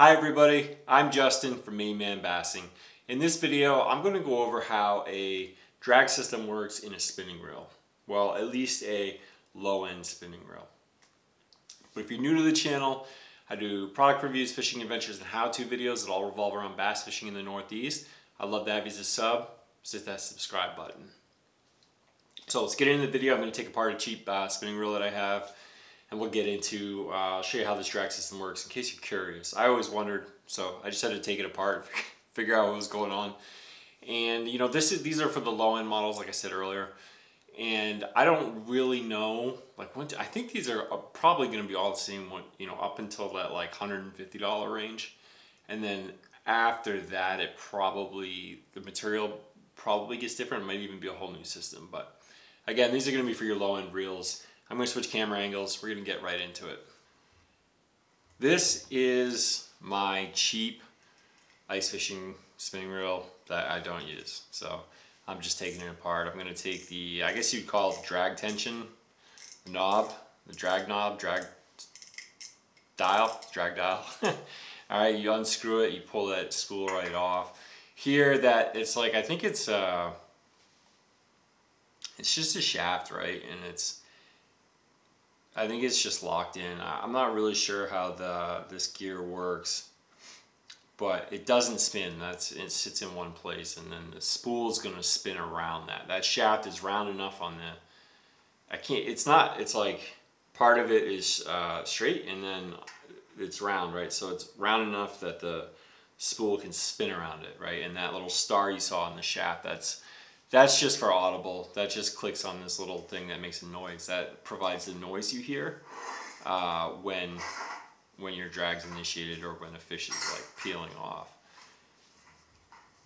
Hi everybody, I'm Justin from Maine Man Bassing. In this video, I'm going to go over how a drag system works in a spinning reel. Well, at least a low-end spinning reel. But if you're new to the channel, I do product reviews, fishing adventures, and how-to videos that all revolve around bass fishing in the Northeast. I'd love to have you as a sub. Just hit that subscribe button. So let's get into the video. I'm going to take apart a cheap uh, spinning reel that I have and we'll get into, uh, I'll show you how this drag system works in case you're curious. I always wondered, so I just had to take it apart, figure out what was going on. And you know, this is these are for the low end models, like I said earlier. And I don't really know, like when I think these are uh, probably going to be all the same one, you know, up until that like $150 range. And then after that, it probably, the material probably gets different. It might even be a whole new system. But again, these are going to be for your low end reels. I'm to switch camera angles. We're going to get right into it. This is my cheap ice fishing spinning reel that I don't use. So I'm just taking it apart. I'm going to take the, I guess you'd call it drag tension knob, the drag knob, drag dial, drag dial. All right, you unscrew it, you pull that spool right off. Here that it's like, I think it's, uh, it's just a shaft, right? And it's, I think it's just locked in. I'm not really sure how the this gear works, but it doesn't spin. That's It sits in one place and then the spool is going to spin around that. That shaft is round enough on the, I can't, it's not, it's like part of it is uh, straight and then it's round, right? So it's round enough that the spool can spin around it, right? And that little star you saw in the shaft, that's that's just for audible. That just clicks on this little thing that makes a noise. That provides the noise you hear uh, when when your drag's initiated or when a fish is like peeling off.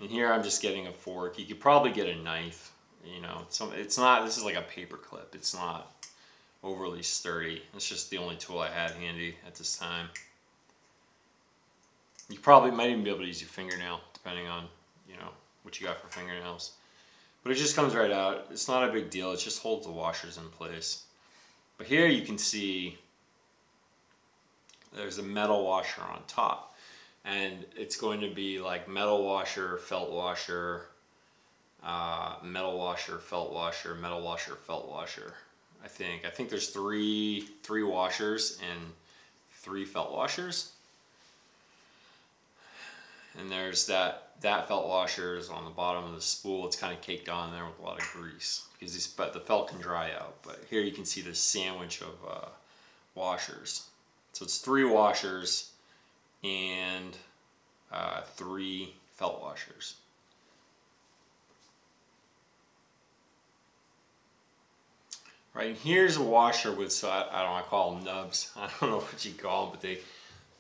And here I'm just getting a fork. You could probably get a knife. You know, some, it's not, this is like a paper clip. It's not overly sturdy. It's just the only tool I had handy at this time. You probably might even be able to use your fingernail, depending on, you know, what you got for fingernails. But it just comes right out. It's not a big deal. It just holds the washers in place. But here you can see there's a metal washer on top. And it's going to be like metal washer, felt washer, uh, metal washer, felt washer, metal washer, felt washer. I think. I think there's three three washers and three felt washers. And there's that that felt washer is on the bottom of the spool. It's kind of caked on there with a lot of grease because these, but the felt can dry out. But here you can see the sandwich of uh, washers. So it's three washers and uh, three felt washers. Right, and here's a washer with, so I, I don't know, I call them nubs. I don't know what you call them, but they,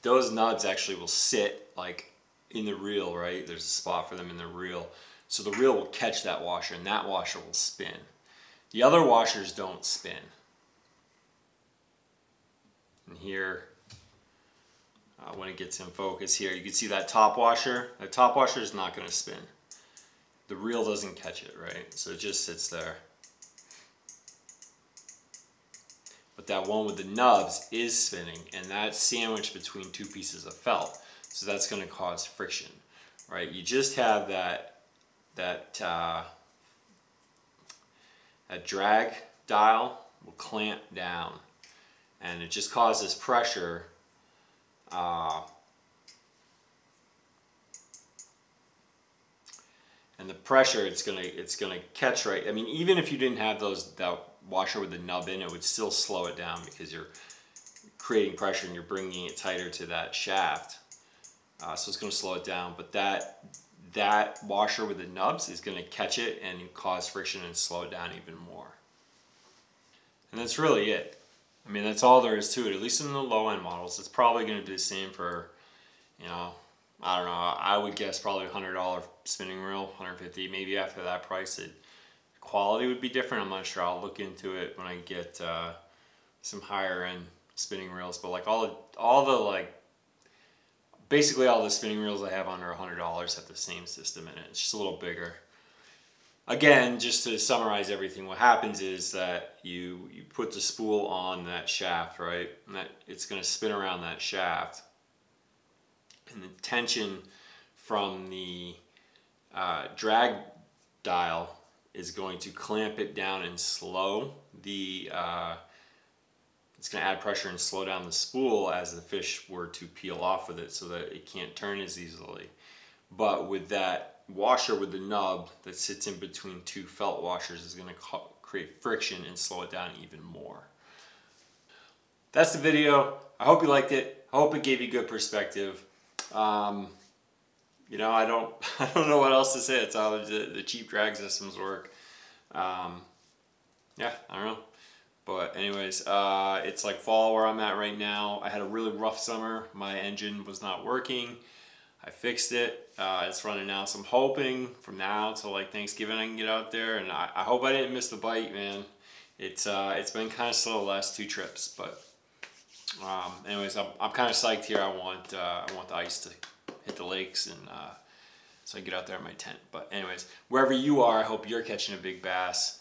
those nubs actually will sit like in the reel, right? There's a spot for them in the reel. So the reel will catch that washer and that washer will spin. The other washers don't spin. And here, uh, when it gets in focus here, you can see that top washer. The top washer is not going to spin. The reel doesn't catch it, right? So it just sits there. But that one with the nubs is spinning and that's sandwiched between two pieces of felt. So that's going to cause friction, right? You just have that, that, uh, that drag dial will clamp down and it just causes pressure uh, and the pressure it's gonna it's gonna catch right I mean even if you didn't have those that washer with the nub in it would still slow it down because you're creating pressure and you're bringing it tighter to that shaft uh, so it's going to slow it down. But that that washer with the nubs is going to catch it and cause friction and slow it down even more. And that's really it. I mean, that's all there is to it, at least in the low end models. It's probably going to be the same for, you know, I don't know, I would guess probably $100 spinning reel, 150 maybe after that price, it, quality would be different. I'm not sure. I'll look into it when I get uh, some higher end spinning reels. But like all the, all the like basically all the spinning reels I have under $100 have the same system in it. It's just a little bigger. Again, just to summarize everything, what happens is that you, you put the spool on that shaft, right? And that it's going to spin around that shaft. and the tension from the uh, drag dial is going to clamp it down and slow the uh, it's going to add pressure and slow down the spool as the fish were to peel off with it so that it can't turn as easily. But with that washer with the nub that sits in between two felt washers is going to create friction and slow it down even more. That's the video. I hope you liked it. I hope it gave you good perspective. Um, you know, I don't, I don't know what else to say. It's how the, the cheap drag systems work. Um, yeah, I don't know. But anyways, uh, it's like fall where I'm at right now. I had a really rough summer. My engine was not working. I fixed it. Uh, it's running now, so I'm hoping from now till like Thanksgiving I can get out there. And I, I hope I didn't miss the bite, man. It's uh, it's been kind of slow the last two trips, but um, anyways, I'm, I'm kind of psyched here. I want uh, I want the ice to hit the lakes and uh, so I get out there in my tent. But anyways, wherever you are, I hope you're catching a big bass